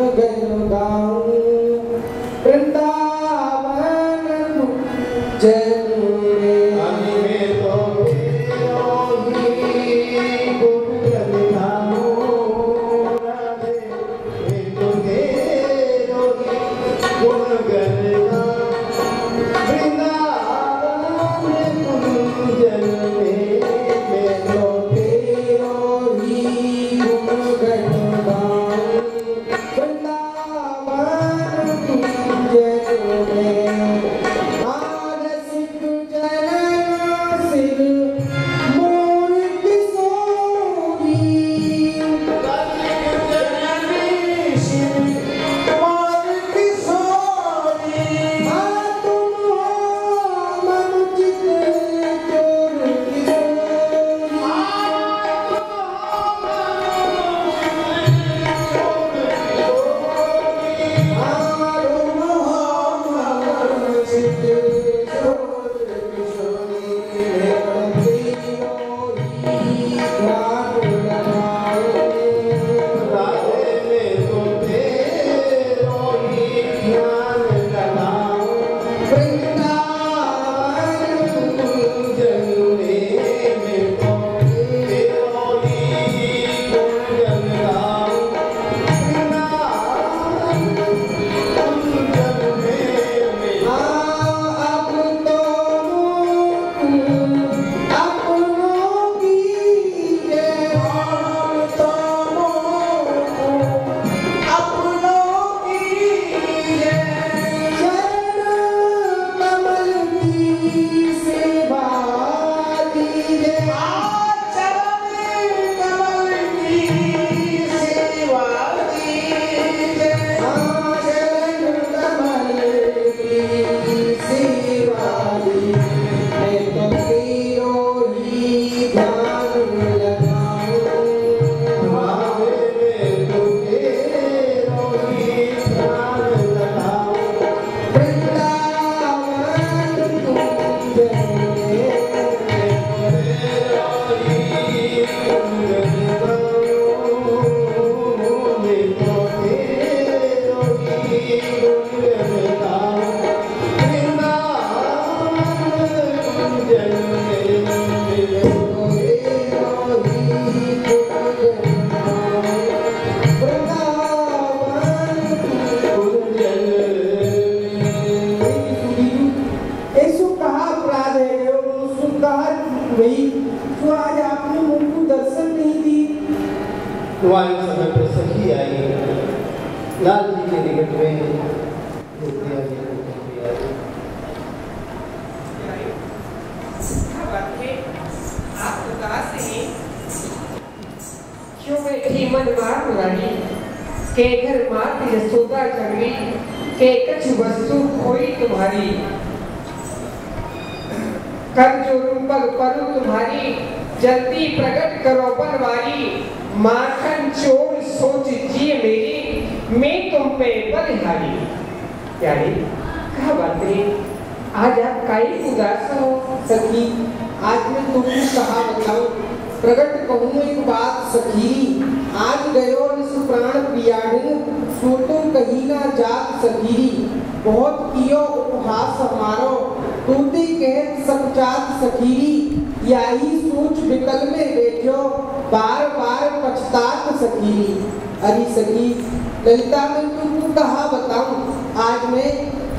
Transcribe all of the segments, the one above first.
I gánh down. वही तो आज आपने मुझको दर्शन नहीं दी वायु समय पर सखी आई। लाल जी के निकट में को घर मात यशोदा चढ़ी के कछ वस्तु खोई तुम्हारी। कर जो रूपल परु तुम्हारी, जल्दी प्रकट करो बनवारी माखन चोर सोच जिए मेरी, मैं तुम पे बलिहारी प्यारी कहा बात है? आज आप काई उदास हो, सखी। आज मैं तुमको कहा बताऊँ प्रकट कहूँ एक बात, सखी। आज गयो प्राण पियाणी सो तो कही ना जात सखीरी बहुत कियो, उपहास हमारो तूती कहत सपचात सखीरी याही सोच विकल में बैठो बार बार पछतात सखीरी अरे सखी, ललिता मैं तुमको कहा बताऊँ? आज मैं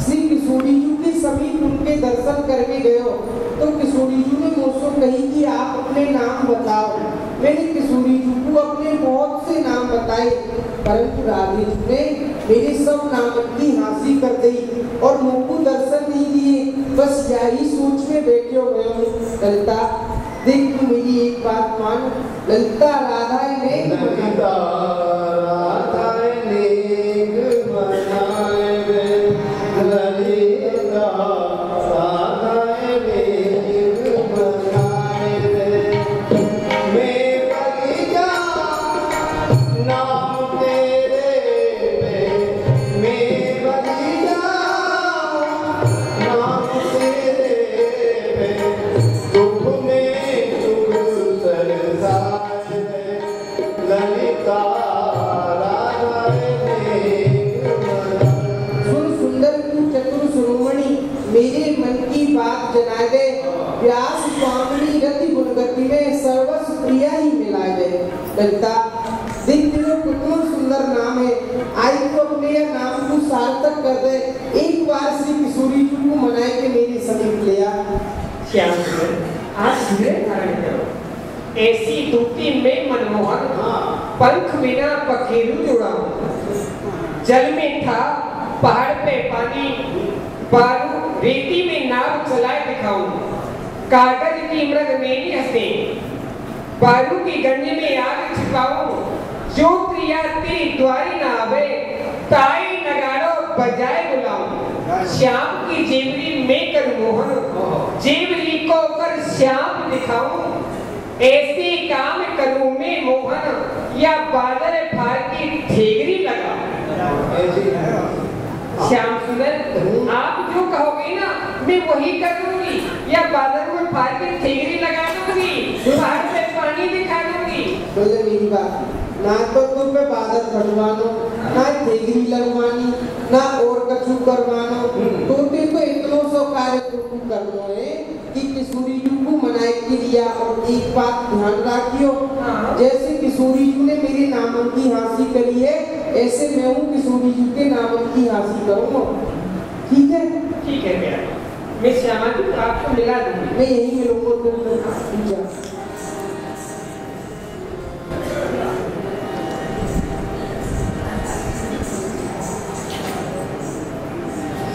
श्री किशोरी जी के समीप उनके दर्शन करके गयो तो किशोरी जी ने मुझसे कही कि आप अपने नाम बताओ। मैंने किशोरी जी को अपने बहुत से नाम बताए, परंतु राधे जी ने मेरे सब नाम की हासिल कर दी और मुझको दर्शन नहीं दिए। बस यही सोच में बैठे हो। गए ललिता, देख तू मेरी एक बात मान। ललिता राधा ने ललिता सुंदर आज धीरे धारण करो ऐसी धूती में मनमोहन पंख बिना पखेरु जुड़ा जल में था पहाड़ पे पानी बालू रेती में नाव चलाए दिखाऊँ कागज़ की मृग मेरी हंसे बालू की गंज में आग छिपाऊं जो प्रिया तेरी द्वारी ना आवे ताई नगाड़ो बजाए बुलाऊं श्याम की जेवरी में कर मोहन कर श्याम दिखाऊँ ऐसे काम करूँ मैं मोहन या बादल फाड़ की ठेगरी ऐसी श्याम सुंदर आप जो कहोगे ना मैं वही कर दूँगी। या बादल में फाड़ की ठेगरी लगा दूँगी पहाड़ पे पानी दिखा दूँगी। बोले मेरी बात ना तो तुम पे बादल फटवानो ना ठेगरी लगवानी ना और कछु करवानो। तो ते तो इतनो सो कार्य तुमको करनो है कि किशोरी जी को के लिया और एक बात ध्यान रखियो। हाँ। जैसे किशोरी जी ने मेरे नामन की हासिल करी है ऐसे मैं हूँ किशोरी जी के नामन की हासिल करूँगा। ठीक है? ठीक है मेरा मैं श्यामा जी को आपको मिला दूँगी। मैं यही मिलूँगा जा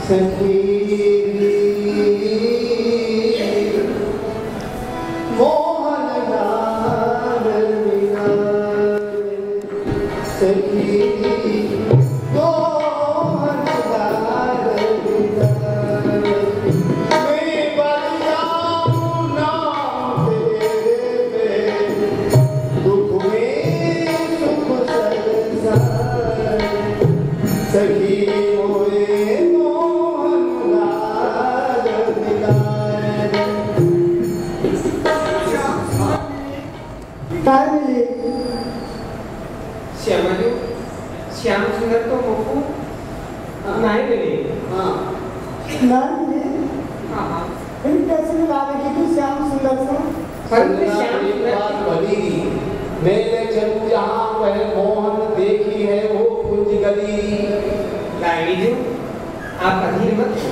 सखी। अधीर मत हो।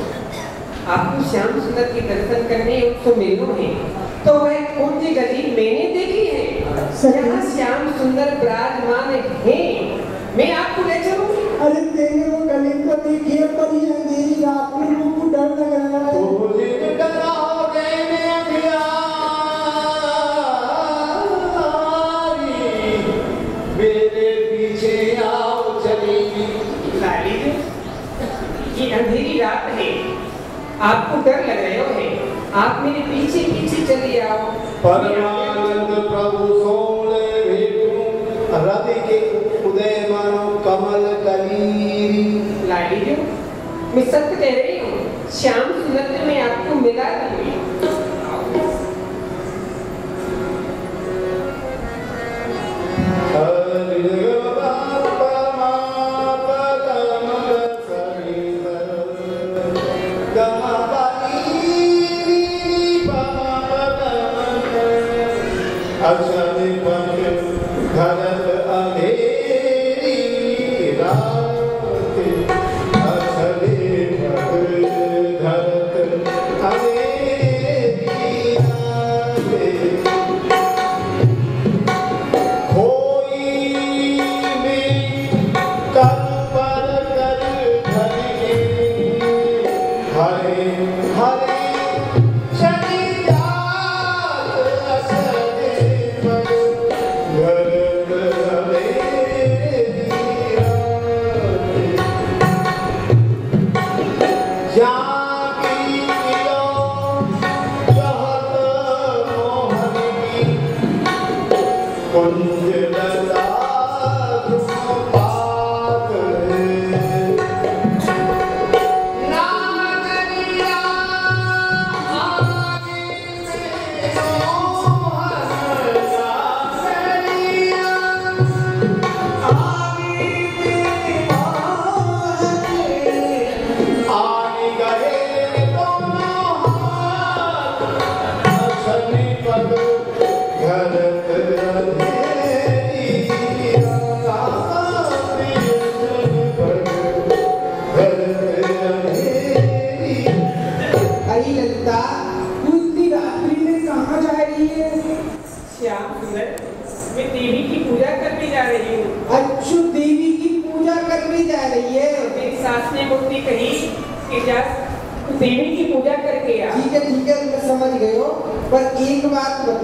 आपको श्याम सुंदर के दर्शन करने उसको मिलो है। तो वह कौन सी गली? मैंने देखी है। यहाँ जहाँ श्याम सुंदर विराजमान है। मैं आपको ले चलूँगी अरे तेरे वो गली को देखिए पर ये अंधेरी रात में मुझको को डर लग रहा है। अंधेरी रात है आपको डर लग रहे हो है आप मेरे पीछे पीछे चले आओ परमानंद प्रभु सोले भेटू हृदय के उदय मानो कमल कलीरी। लाड़ी जो मैं सत्य कह रही हूँ श्याम सुंदर में मैं आपको मिला दूँगी हरे हरे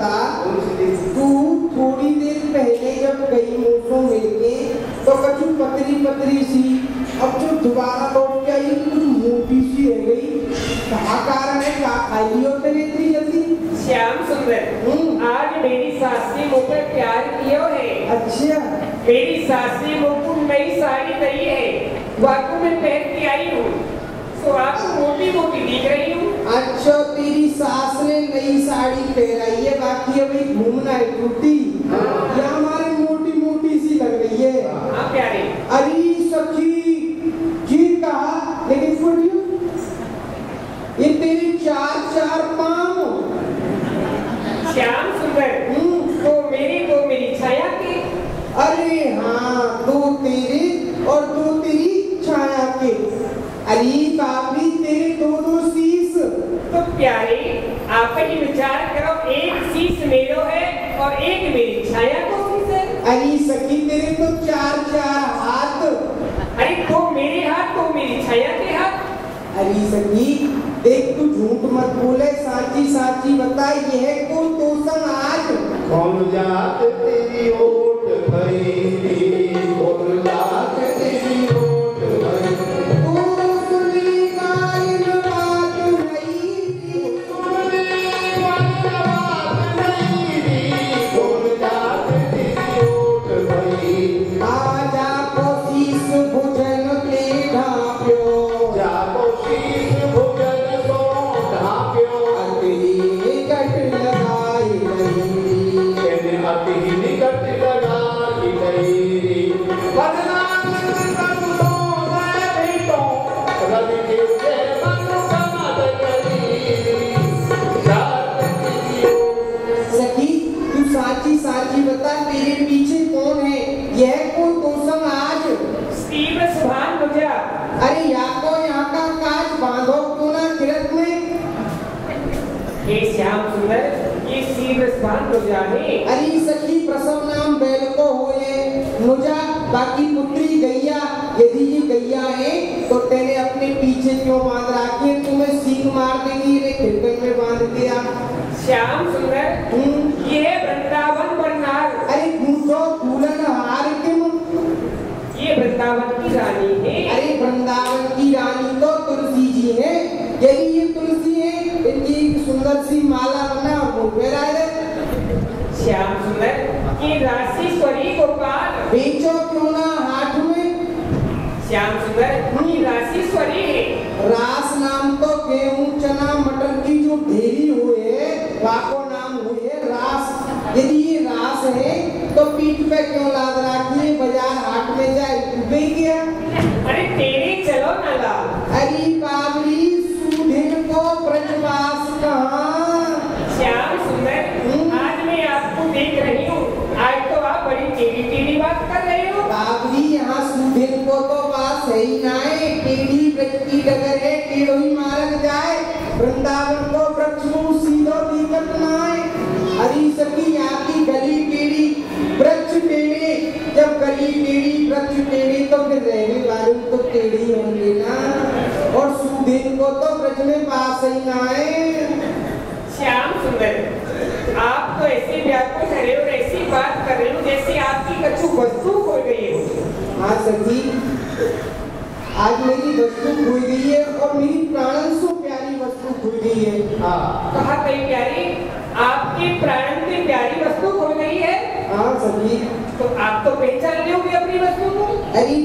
बता तू थोड़ी देर पहले जब गई मुझको मिलके तो कछु पतली पतली सी अब जो दोबारा लौट के आई कुछ मोटी सी हो गई। क्या कारण है क्या खाई लियो तेरे इतनी जल्दी? श्याम सुंदर हम्म। आज मेरी सास ने मुझ पर प्यार किया है। अच्छा। मेरी सास ने मुझको नई साड़ी दी है। वाकू में पहन के आई हूँ। तो आपको मोटी मोटी दिख रही हूँ। अच्छा तेरी सास ने नई साड़ी पहनाई है बाकी अभी घूमना है टूटी। या हमारे मोटी मोटी सी लग रही है। आप प्यारे। अरे सखी जी कहा? लेकिन सुनियो ये तेरी चार चार पाँव श्याम सुंदर हम्म, तो मेरी तो मेरी छाया के अरे हाँ दो तेरे और दो तेरी छाया के अरे बाबरी तेरे दो दो शीश तो प्यारे आप ही विचार करो एक शीश मेरो है और एक मेरी छाया को शीश है अरे सखी तेरे तो चार चार हाथ। अरे तो मेरे हाथ तो मेरी छाया के हाथ। अरे सखी देख तू झूठ मत बोले साची साची बता यह को तो संग आज। कौन जात तेरी ओट भरी कौन जात तीव्र सुभान मुझा अरे या को यहाँ का काज बांधो क्यों ना किरत में हे श्याम सुंदर ये तीव्र सुभान मुझा है। अरे सखी प्रसव नाम बैल को होए। मुझा बाकी पुत्री गैया यदि ये गैया है तो तेरे अपने पीछे क्यों बाँध रखी है? तुम्हें सीख मार देगी रे खिड़कन में बाँध दिया। श्याम सुंदर हम्म, ये वृंदावन ये वृंदावन की रानी है। अरे वृंदावन की रानी तो तुलसी जी है। यदि ये तुलसी है। इनकी सुंदर सी माला बना और पे रह श्याम सुंदर ये राशि स्वरी गोपाल बेचो क्यों ना हाथ में? श्याम सुंदर ये राशि स्वरी है। रास नाम तो गेहूँ चना मटर की जो ढेरी हुए वाको नाम हुए रास यदि ये रास है तो पे क्यों लाद रखी? बाज़ार हाट में जाए। डूबे में पास ही ना है श्याम सुंदर आप तो ऐसे व्याकुल कर रहे हो और ऐसी बात कर रहे हो जैसे आपकी कछु वस्तु खो गई हो। हाँ सखी आज मेरी वस्तु खोई गई है और मेरी प्राणन से प्यारी वस्तु खोई गई है। हाँ। कहा कहीं प्यारी? आपके प्राण की प्यारी वस्तु खो गई है? हाँ सखी तो आप तो पहचान लोगे अपनी वस्तु को। अरे